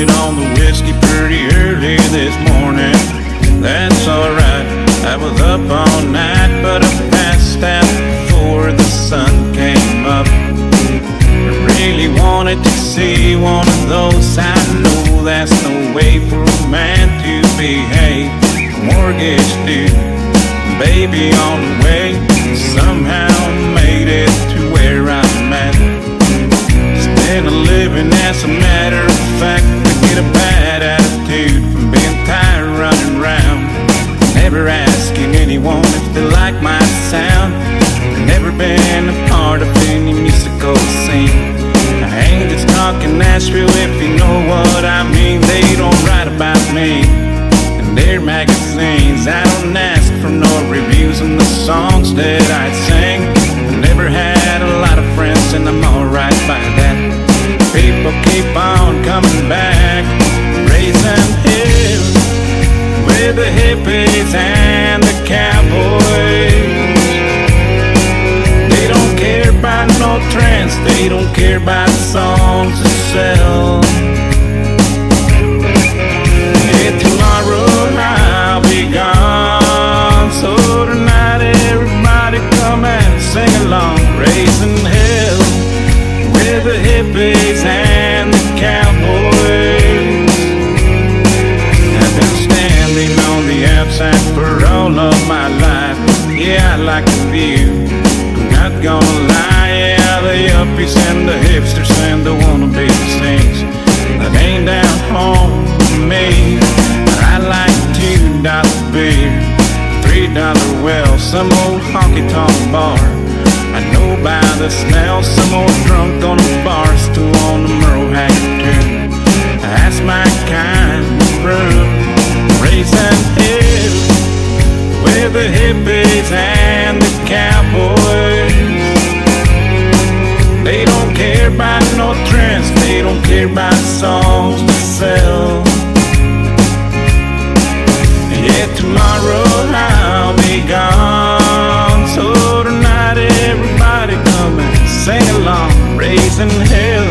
started on the whiskey pretty early this morning. That's alright. I was up all night, but I passed out before the sun came up. I really wanted to see one of those. I know that's no way for a man to behave. Mortgage due, baby on the way. Somehow made it to where I'm at. Instead of living as a matter of fact, Never asking anyone if they like my sound. Never been a part of any musical scene. I ain't just talking Nashville if you know what I mean. They don't write about me in their magazines. I don't ask for no reviews on the songs that I sing. I never had a lot of friends, and I'm alright by trends, they don't care about songs to sell. Tomorrow I'll be gone, so tonight everybody come and sing along, raising hell with the hippies and the cowboys. I've been standing on the outside for all of my life. Yeah, I like the view. I'm not gonna lie, the yuppies and the hipsters and the wannabe saints. That ain't down home with me. I like two dollar beer, three dollar well, some old honky tonk bar. I know by the smell, some old drunk on a bar stool on the Merle Haggard tune. That's my kind of room, raising hell with the hippies and the cowboys. Care about no trends, they don't care about songs to sell. Yeah, tomorrow I'll be gone. So tonight, everybody come and sing along, raising hell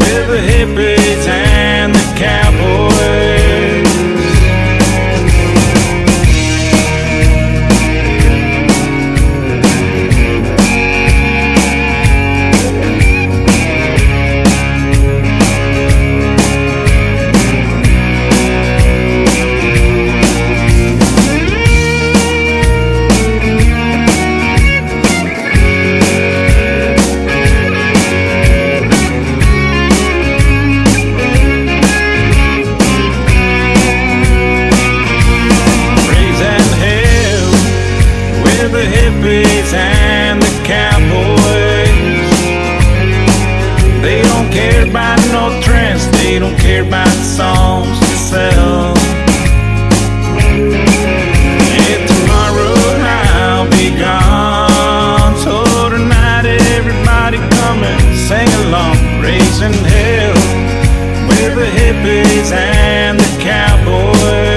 with the hippies and the hippies and the cowboys. They don't care about no trends, they don't care about songs to sell. Yeah, tomorrow I'll be gone, so tonight everybody come and sing along, raising hell with the hippies and the cowboys.